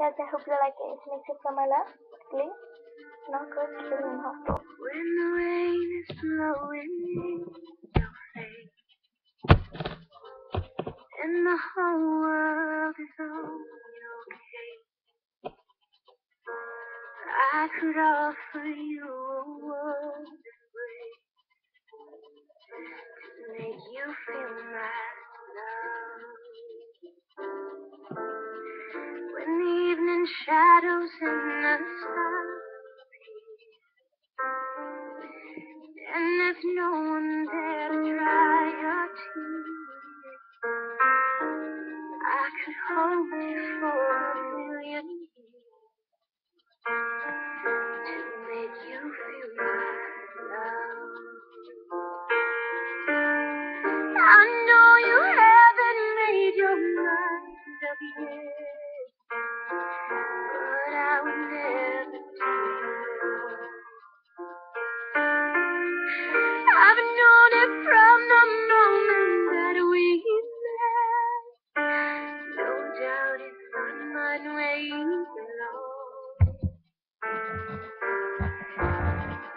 guys, I hope you like it. It's Mixer from my left. Please, not good, hospital. When the rain is blowing in your face and the whole world is on I could offer you a world to make you feel my shadows in the stars And there's no one there to dry your tears. I could hold you for a million years on my way.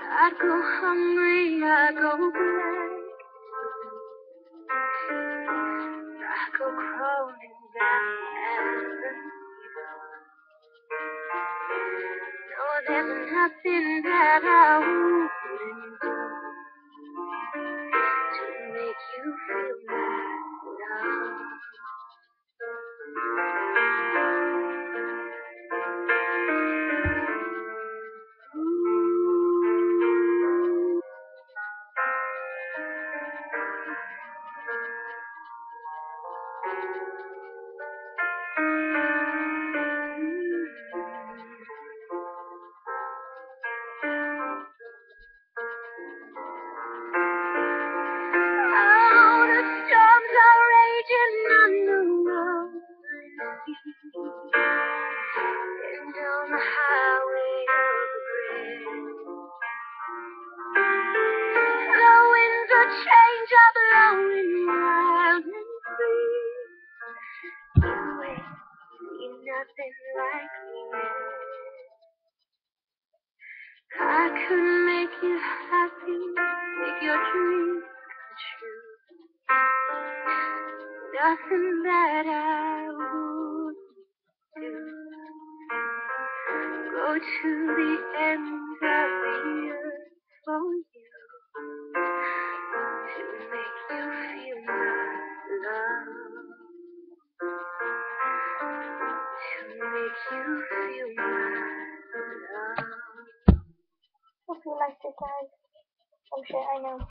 I'd go hungry, I'd go black. I'd go crawling down No, there's nothing that I wouldn't do of of change are blowing nothing like me. I could make you happy, make your dreams come true. Nothing that I would do. Go to the ends of the you feel my love. Hope you liked it, guys. I'm sure I know.